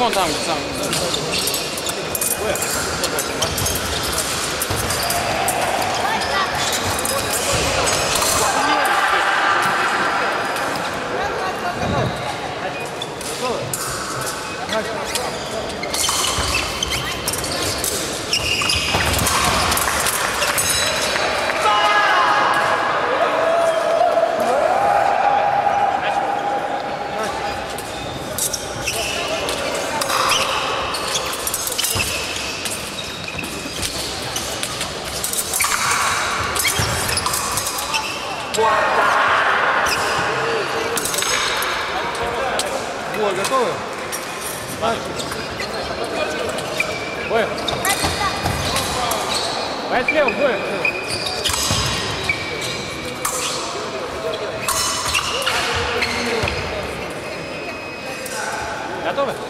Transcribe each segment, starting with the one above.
вон там, там. Боем. Боец слева, боем. Готовы?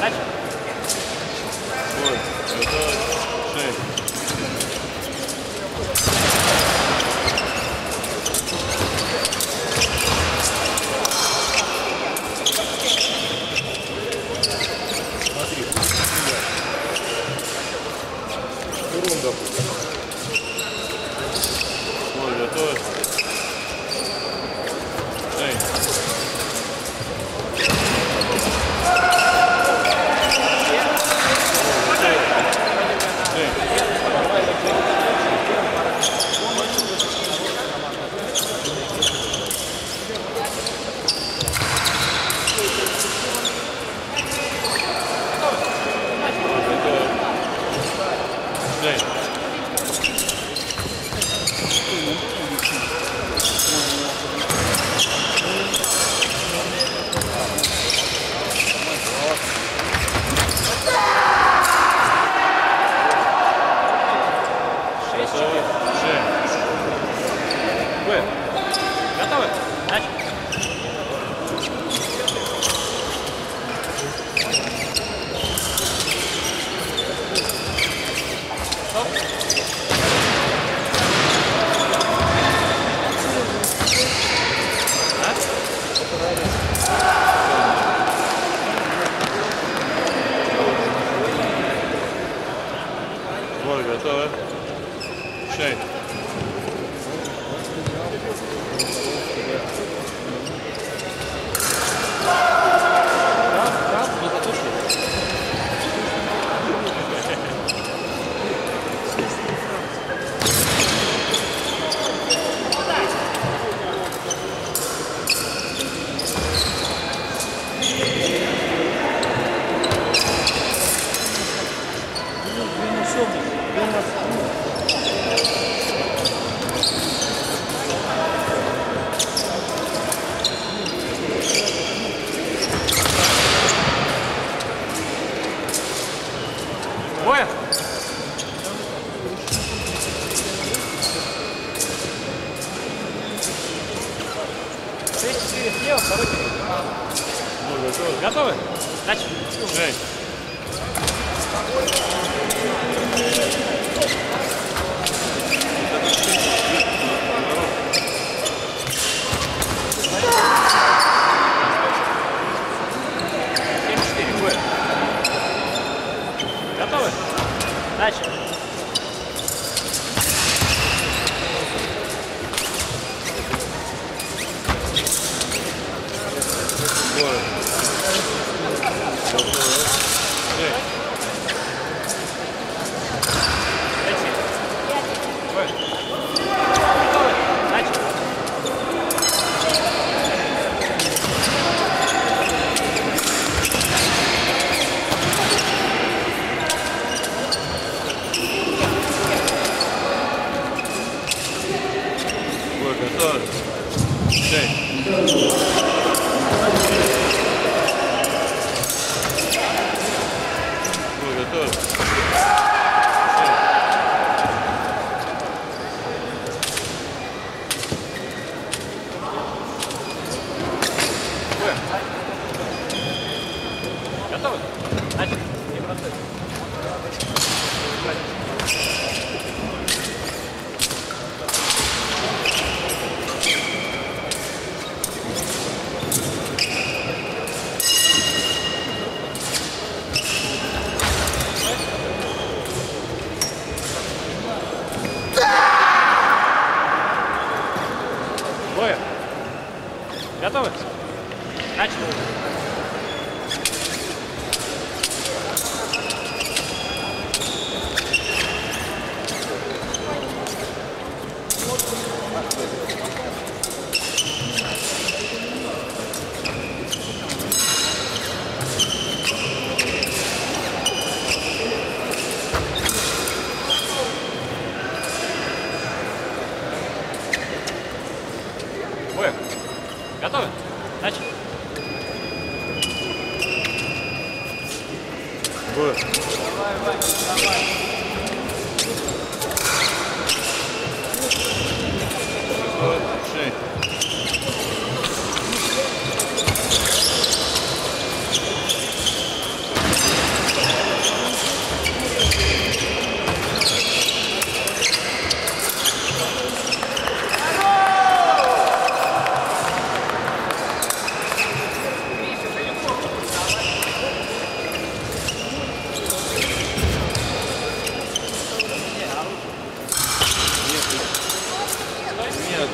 Дальше. Ой, это шесть. Смотри, рундов. tudo.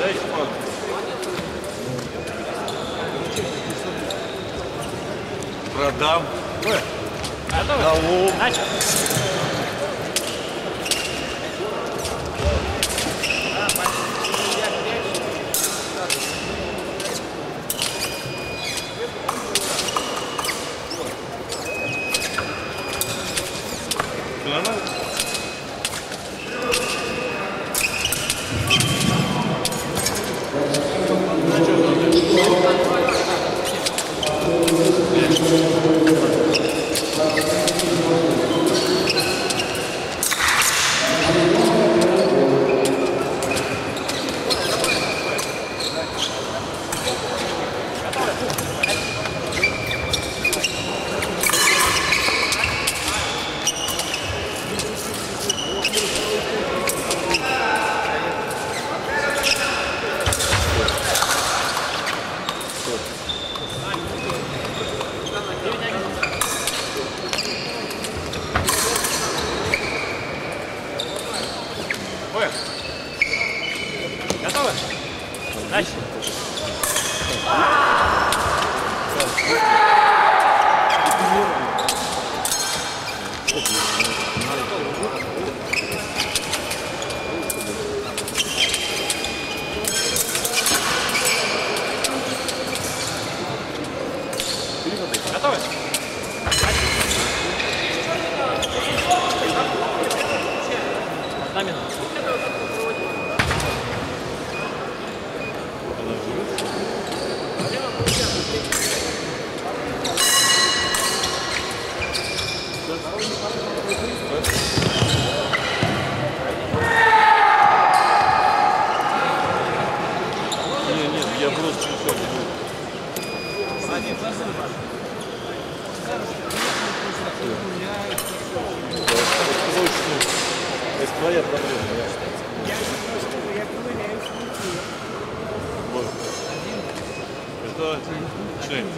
Дай спать. Продам. Двое. Готовы? Кого? Начали.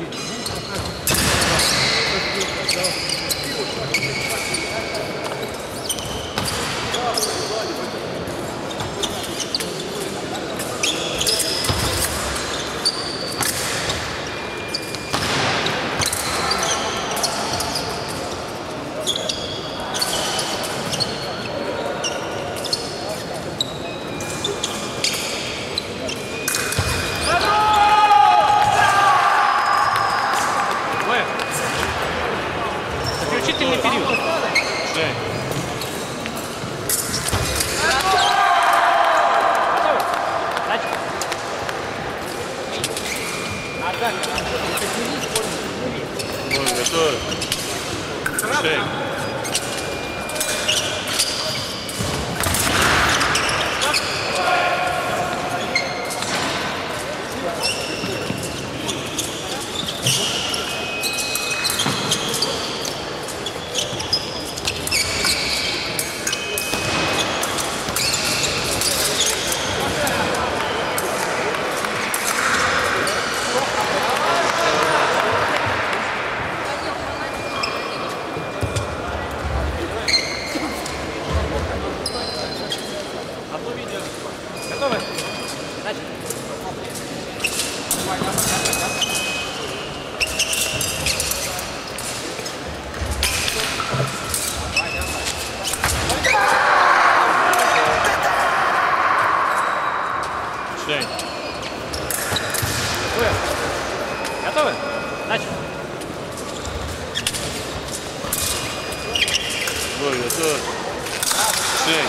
Шесть. Двое. Заключительный период. Шесть. Готовы? Начали. Двое. Готовы? Шесть. Одно видео. Готовы? Начали. Шесть. Двое. Готовы? Начали. Двое. Готовы? Шесть.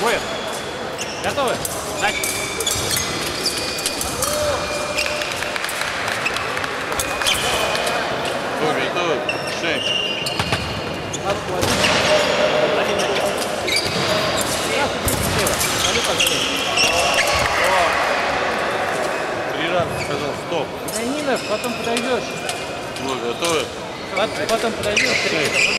Двое. Готовы? Начали. Готовы? Шесть. Один начал. Три раза сказал стоп. Нина, потом подойдешь. Двое. Готовы? Потом подойдешь.